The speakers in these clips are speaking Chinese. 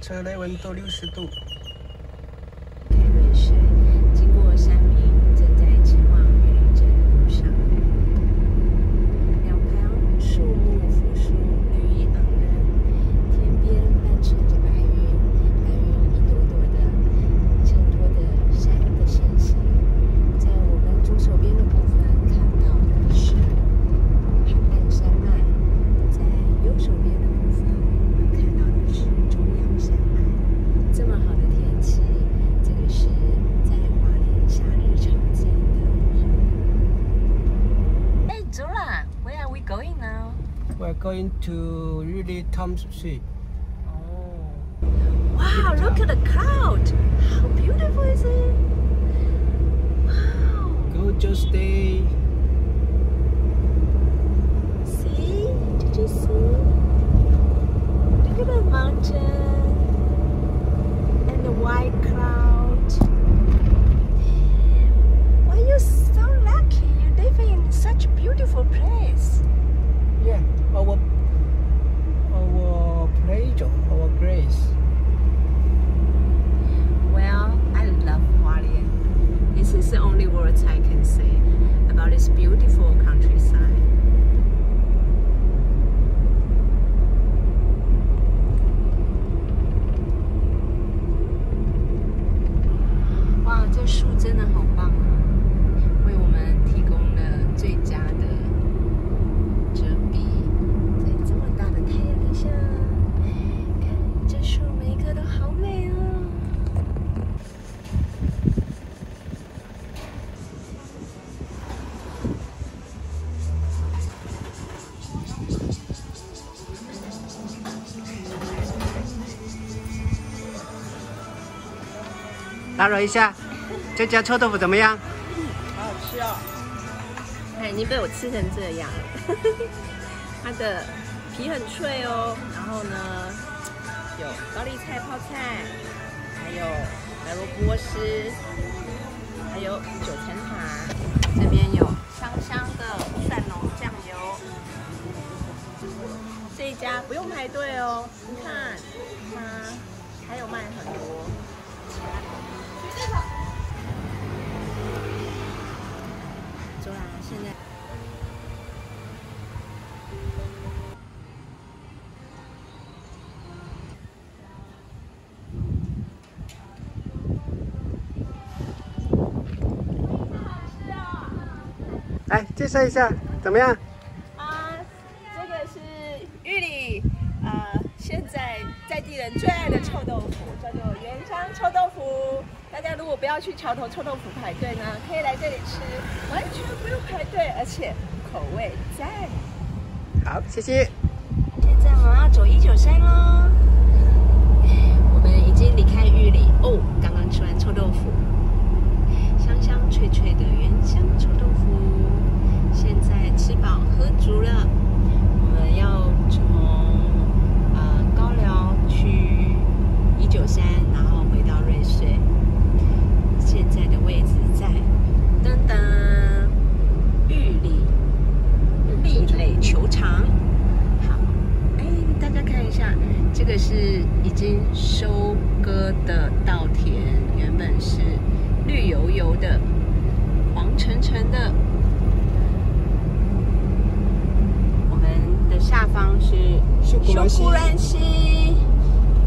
车内温度六十度。We're going to really Township. Oh. Wow, look at the cloud. How beautiful is it? Wow. Gorgeous day. See? Did you see? Look at the mountain and the white cloud. Why are you so lucky? You live in such a beautiful place. Yeah, our our pleasure, 打扰一下，这家臭豆腐怎么样？好好吃哦！它已经被我吃成这样了。它的皮很脆哦，然后呢有高丽菜泡菜，还有白萝卜丝，还有九层塔。这边有香香的蒜蓉酱油。这一家不用排队哦，你看它还有卖很多其他的。走啦，现在。来介绍一下，怎么样？去桥头臭豆腐排队呢，可以来这里吃，完全不用排队，而且口味赞。好，谢谢。现在我们要走一九三喽。我们已经离开玉里哦，刚刚吃完臭豆腐，香香脆脆的原香臭豆腐。现在吃饱喝足了，我们要从呃高寮去一九三，然后回到瑞穗。位置在噔噔玉里丽垒球场。好，哎，大家看一下，这个是。已经收割的稻田，原本是。绿油油的、黄澄澄的。我们的下方是。秀姑兰溪，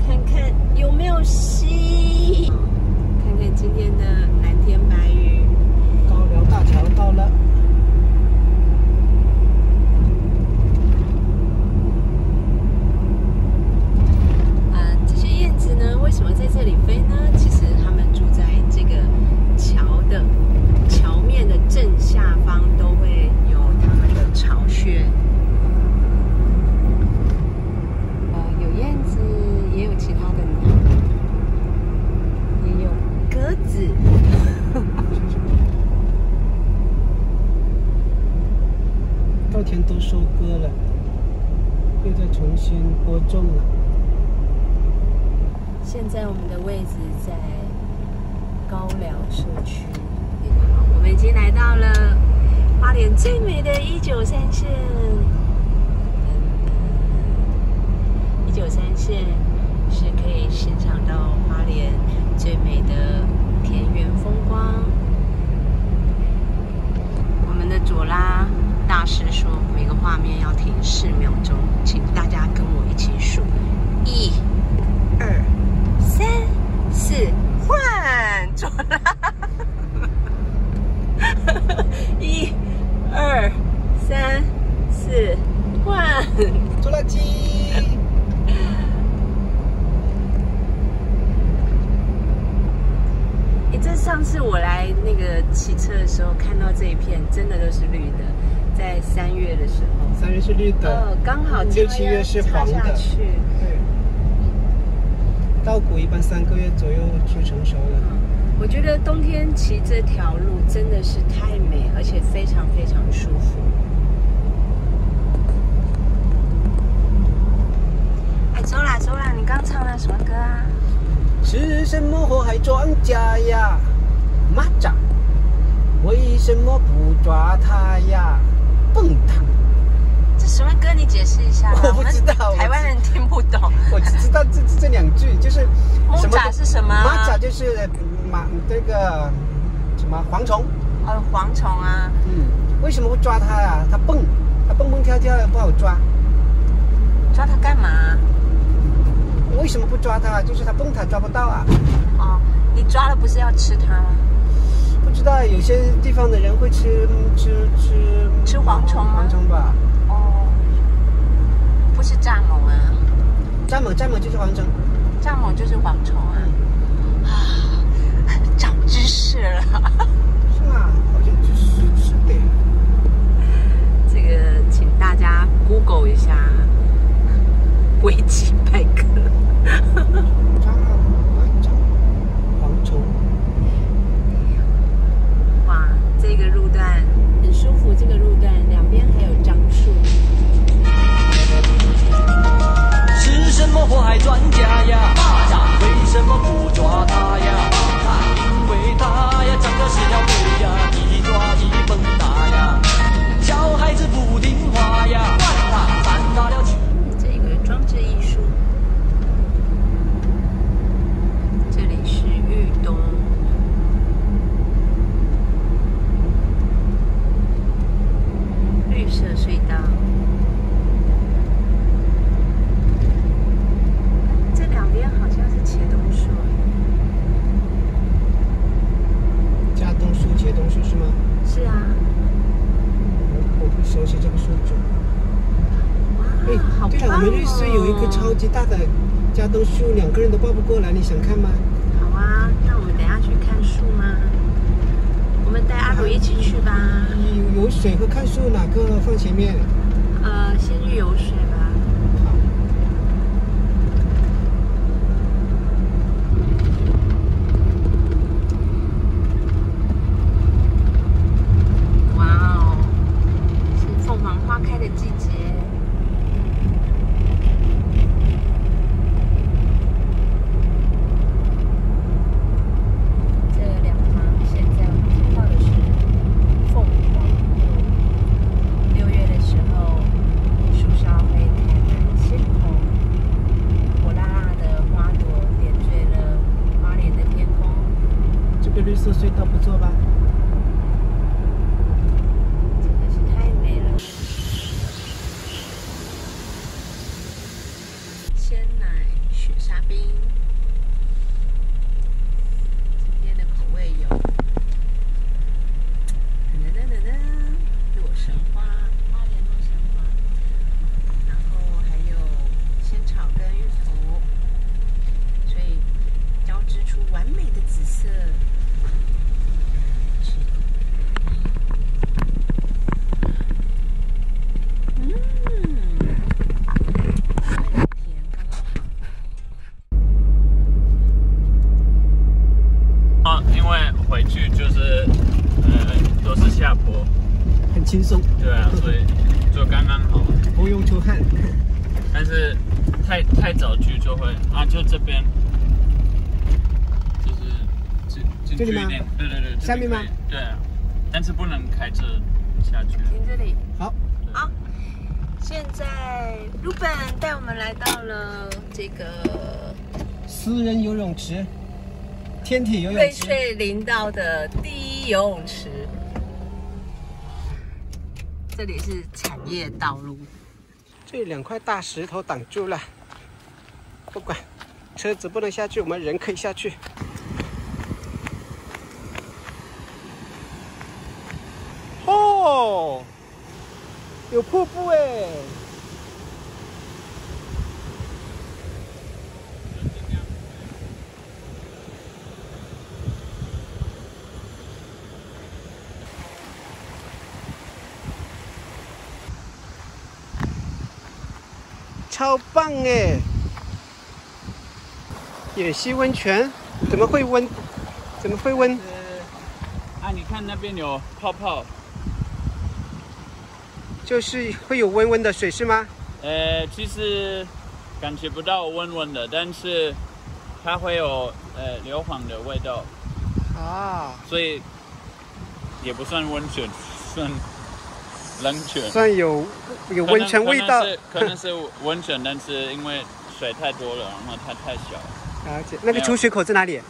看看有没有溪，今天的蓝天白云。高寮大桥到了。呃，这些燕子呢，为什么在这里飞呢？其实它们住在这个桥的桥面的正下方，都会有它们的巢穴。呃，有燕子，也有其他的鸟，也有鸽子。稻田都收割了，先播种了。现在我们的位置在高寮社区，我们已经来到了花莲最美的一九三线。一九三线是可以实一、二、三、四，换。拖拉机。哎，这上次我来那个骑车的时候，看到这一片，真的都是绿的，在三月的时候。三月是绿的。哦，刚好六七月是黄的。对。稻谷一般三个月左右就成熟了。我觉得冬天骑这条路真的是太美，而且非常非常舒服。哎，走啦走啦，你刚唱了什么歌啊？是什么祸害庄稼呀？蚂蚱，为什么不抓它呀？蹦跶。这什么歌？你解释一下。我不知道，台湾人听不懂。我只知道这这两句，就是蚂蚱是什么？蚂蚱就是蚂这个什么蝗虫。哦，蝗虫啊。嗯，为什么不抓它呀？它蹦，它蹦蹦跳跳的不好抓。抓它干嘛？为什么不抓它？就是它蹦，它抓不到啊。哦，你抓了不是要吃它吗？不知道，有些地方的人会吃吃吃吃蝗虫吗？蝗虫吧。哦，不是蚱蜢啊。蚱蜢，蚱蜢就是蝗虫。蚱蜢就是蝗虫啊。啊，住哪个放前面？呃，先去游水吧。好。哇哦，是凤凰花开的季节。这两旁现在我们看到的是凤凰木，六月的时候，树梢会开满鲜红，火辣辣的花朵点缀了花莲的天空。这个绿色隧道不错吧？真的是太美了。鲜奶雪沙冰，今天的口味有，噔噔噔噔，洛神花，花莲洛神花，然后还有仙草跟芋头，所以交织出完美的紫色。吃嗯，味道甜，刚刚好。啊，因为回去就是呃都是下坡，很轻松，对啊，所以就刚刚好。不用出汗。但是太太早去就会啊，就这边就是进进这里吗去一点，对对对，下面吗？对啊，但是不能开车下去。停这里。好，好，现在 Ruben 带我们来到了这个私人游泳池，天体游泳瑞池。穗林道的第一游泳池。这里是产业道路，这两块大石头挡住了，不管，车子不能下去，我们人可以下去。哦，有瀑布哎！超棒哎！野溪温泉怎么会温？怎么会温？啊，你看那边有泡泡，就是会有温温的水是吗？呃，其实感觉不到温温的，但是它会有呃硫磺的味道，啊，所以也不算温泉，算冷泉。算有有温泉味道。可能是可能是温泉，但是因为水太多了，然后它太小。了解。那个出水口在哪里？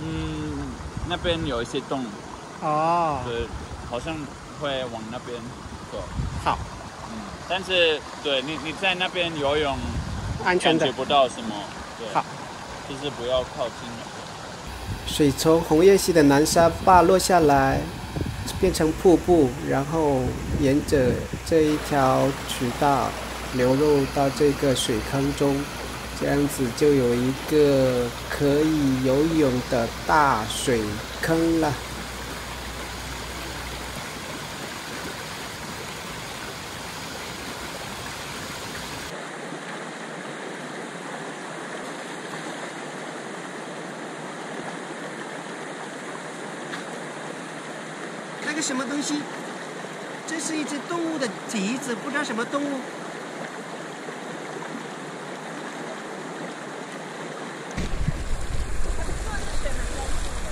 嗯，那边有一些洞，哦，对，好像会往那边走。好，嗯，但是对你你在那边游泳，安全的感觉。不到什么，对，好，就是不要靠近了。水从红叶溪的南沙坝落下来，变成瀑布，然后沿着这一条渠道流入到这个水坑中，这样子就有一个可以游泳的大水坑了。那个什么东西？这是一只动物的蹄子，不知道什么动物。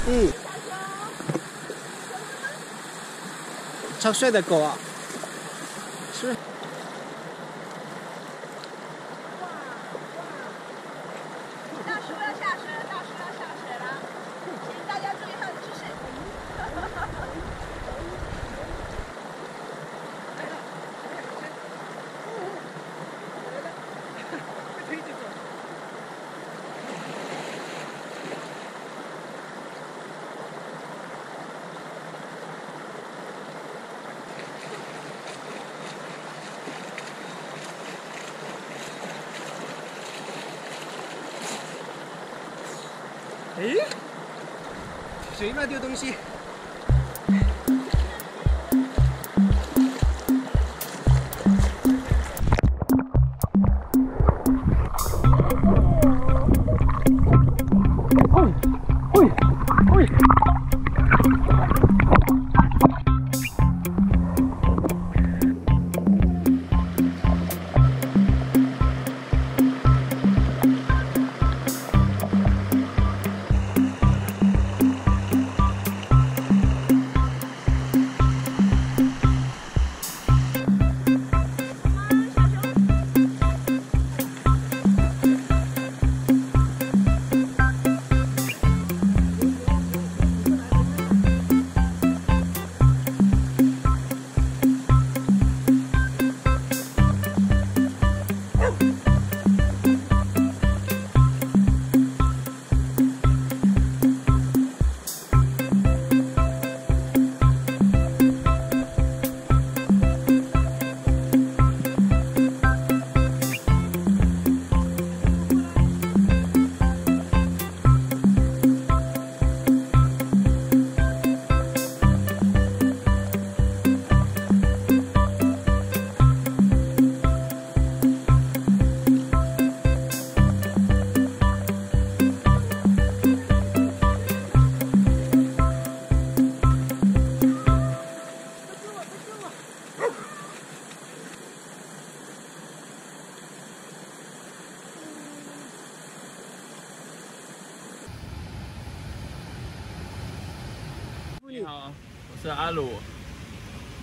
嗯，超帅的狗啊！是。大叔要下水了，大叔要下水了，请大家注意他的姿势。诶，谁乱丢东西？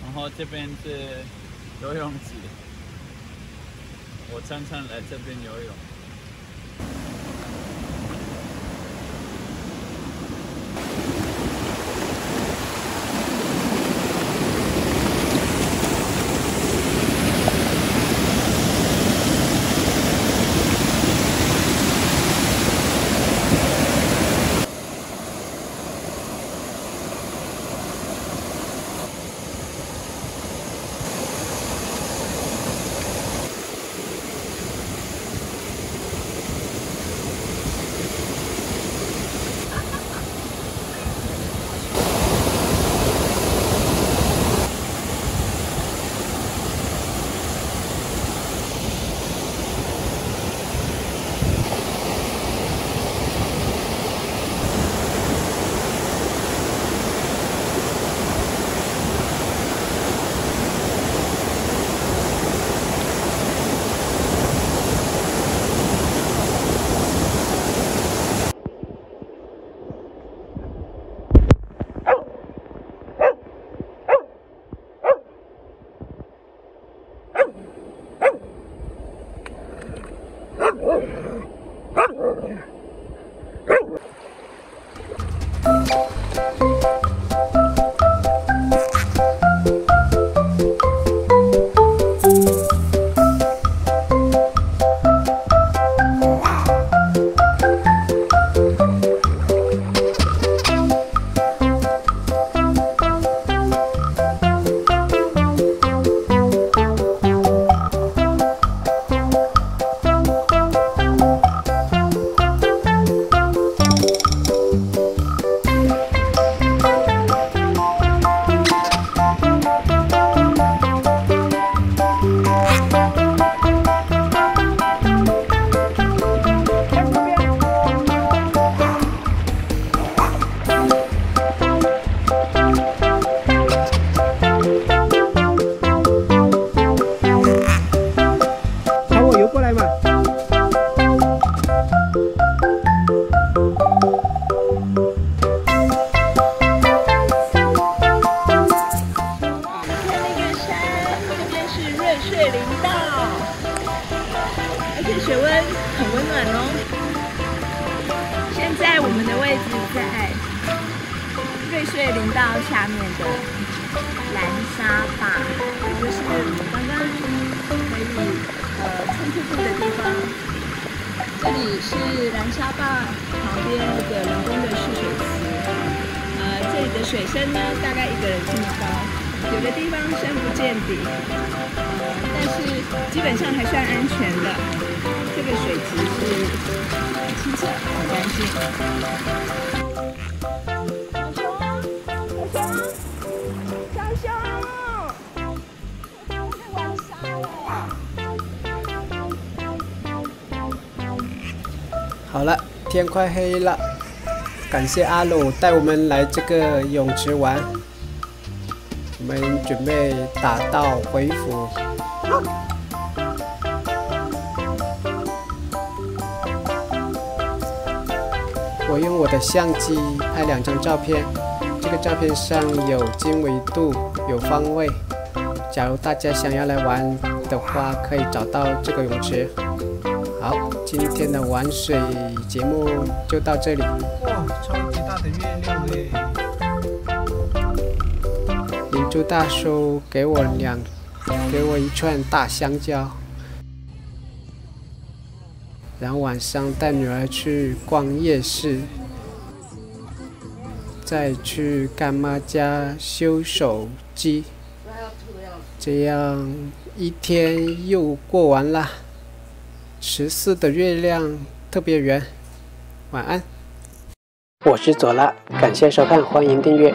然后这边是游泳池，我常常来这边游泳。下面的蓝沙坝，就是我们刚刚可以呃冲瀑布的地方。这里是蓝沙坝旁边的人工的蓄水池，呃，这里的水深呢大概一个人这么高，有的地方深不见底，但是基本上还算安全的。这个水质是很清澈、很干净。天快黑了，感谢阿鲁带我们来这个泳池玩，我们准备打道回府。我用我的相机拍两张照片，这个照片上有经纬度，有方位。假如大家想要来玩的话，可以找到这个泳池。好，今天的玩水节目就到这里。哇，超级大的月亮嘞！银珠大叔给我两，给我一串大香蕉。然后晚上带女儿去逛夜市，再去干妈家修手机，这样一天又过完了。十四的月亮特别圆，晚安。我是左拉，感谢收看，欢迎订阅。